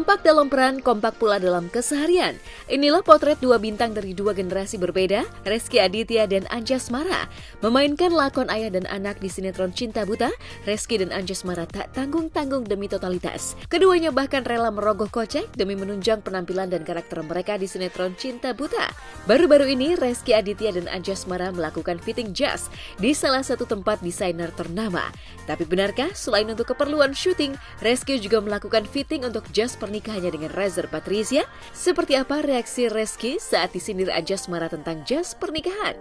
Kompak dalam peran, kompak pula dalam keseharian. Inilah potret dua bintang dari dua generasi berbeda, Reski Aditya dan Anjas Mara. Memainkan lakon ayah dan anak di sinetron Cinta Buta, Reski dan Anjas Mara tak tanggung-tanggung demi totalitas. Keduanya bahkan rela merogoh kocek demi menunjang penampilan dan karakter mereka di sinetron Cinta Buta. Baru-baru ini, Reski Aditya dan Anjas Mara melakukan fitting jas di salah satu tempat desainer ternama. Tapi benarkah selain untuk keperluan syuting, Reski juga melakukan fitting untuk jas pernikahannya dengan Rezer Patricia? Seperti apa reaksi Reski saat disindir Anjas Mara tentang jas pernikahan?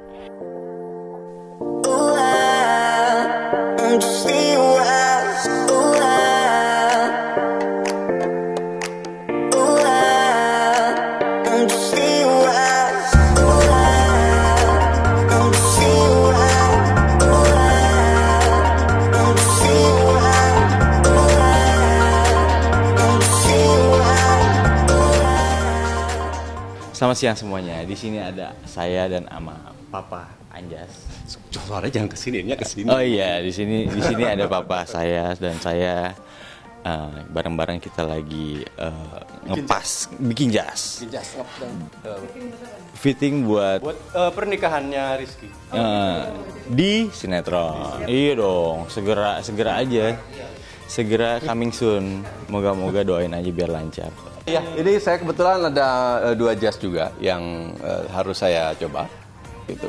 Selamat siang semuanya. Di sini ada saya dan ama Papa Anjas. Suara jangan ke sini, ini ke sini. Oh iya, di sini di sini ada Papa saya dan saya uh, bareng-bareng kita lagi uh, ngepas bikin jas. Bikin jas uh, Fitting buat buat uh, pernikahannya Rizky. uh, di sinetron. Iya dong, segera segera aja. Segera coming soon. Moga-moga doain aja biar lancar. Iya, ini saya kebetulan ada uh, dua jas juga yang uh, harus saya coba. Gitu.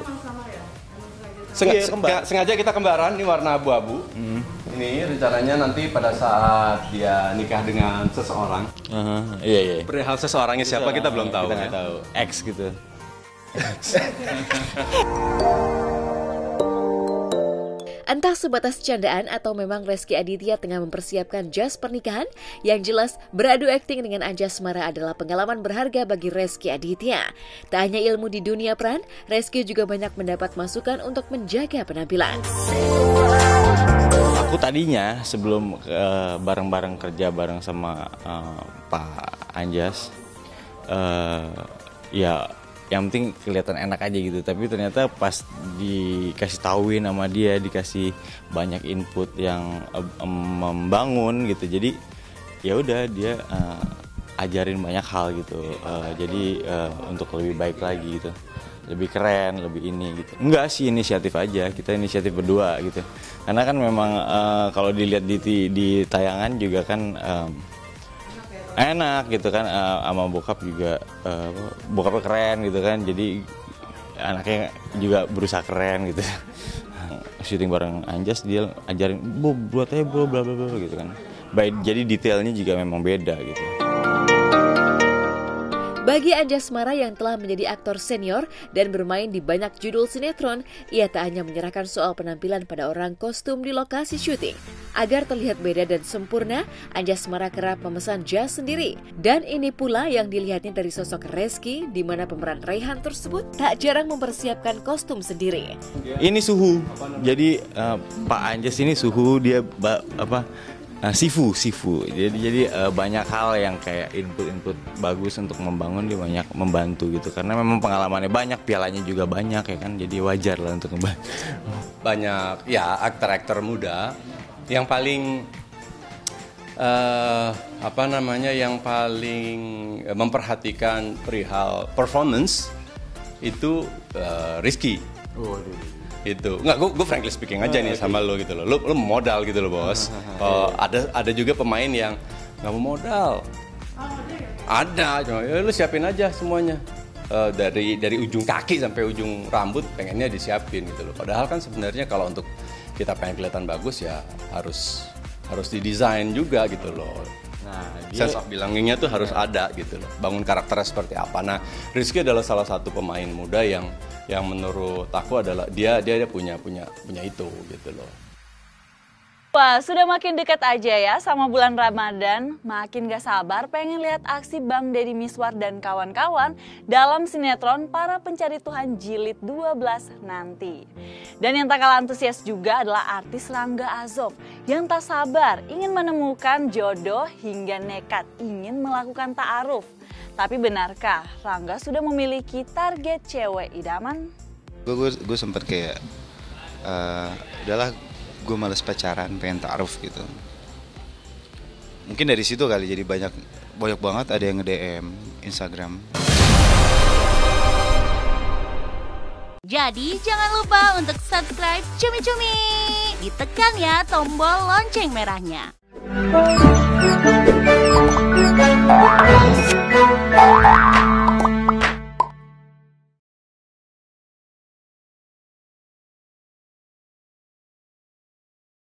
Sengaja, Iya, kembar. sengaja kita kembaran, ini warna abu-abu. Ini rencananya nanti pada saat dia nikah dengan seseorang. Uh, iya iya. Perihal seseorangnya siapa kita belum tahu. Kita ya. nggak tahu. X gitu. Entah sebatas candaan atau memang Reski Aditya tengah mempersiapkan jas pernikahan, yang jelas beradu akting dengan Anjas Mara adalah pengalaman berharga bagi Reski Aditya. Tak hanya ilmu di dunia peran, Reski juga banyak mendapat masukan untuk menjaga penampilan. Aku tadinya sebelum eh, bareng-bareng kerja bareng sama eh, Pak Anjas, eh, ya yang penting kelihatan enak aja gitu. Tapi ternyata pas dikasih tauin sama dia, dikasih banyak input yang em, membangun gitu. Jadi ya udah dia eh, ajarin banyak hal gitu. Eh, jadi eh, untuk lebih baik lagi gitu lebih keren, lebih ini gitu. Enggak sih inisiatif aja, kita inisiatif berdua gitu. Karena kan memang eh, kalau dilihat di di tayangan juga kan em, enak gitu kan eh, sama bokap juga apa, bokapnya keren gitu kan. Jadi anaknya juga berusaha keren gitu. Syuting bareng Anjas dia ajarin, "Bu, buat aja bla bla bla" gitu kan. Baik, jadi detailnya juga memang beda gitu. Bagi Anjas Mara yang telah menjadi aktor senior dan bermain di banyak judul sinetron, ia tak hanya menyerahkan soal penampilan pada orang kostum di lokasi syuting. Agar terlihat beda dan sempurna, Anjas Mara kerap memesan jas sendiri. Dan ini pula yang dilihatnya dari sosok Reski, di mana pemeran Raihan tersebut tak jarang mempersiapkan kostum sendiri. Ini suhu. Jadi eh, Pak Anjas ini suhu dia apa eh, sifu sifu. Jadi jadi eh, banyak hal yang kayak input-input bagus untuk membangun dia banyak membantu gitu. Karena memang pengalamannya banyak, pialanya juga banyak ya kan. Jadi wajar lah untuk membantu. banyak ya aktor-aktor muda yang paling eh, apa namanya yang paling eh, memperhatikan perihal performance itu eh, Rizky itu. Nggak gue frankly speaking aja nih sama lo gitu lo lo modal gitu loh bos. Oh, ada ada juga pemain yang nggak mau modal. Ada cuma ya lu siapin aja semuanya. Eh, dari dari ujung kaki sampai ujung rambut pengennya disiapin gitu loh. Padahal kan sebenarnya kalau untuk kita pengen kelihatan bagus ya harus harus didesain juga gitu loh. Nah, sense of belongingnya tuh harus ada gitu loh. Bangun karakternya seperti apa. Nah Rizky adalah salah satu pemain muda yang yang menurut aku adalah dia dia, dia punya punya punya itu gitu loh Wah, sudah makin dekat aja ya sama bulan Ramadan. Makin gak sabar pengen lihat aksi Bang Deddy Miswar dan kawan-kawan dalam sinetron Para Pencari Tuhan Jilid 12 nanti. Dan yang tak kalah antusias juga adalah artis Rangga Azob yang tak sabar ingin menemukan jodoh hingga nekat ingin melakukan ta'aruf. Tapi benarkah Rangga sudah memiliki target cewek idaman? Gue gue gue sempat kayak uh, udahlah gue males pacaran pengen taruh gitu. Mungkin dari situ kali jadi banyak banyak banget ada yang nge-DM Instagram. Jadi jangan lupa untuk subscribe Cumi-Cumi. Ditekan ya tombol lonceng merahnya.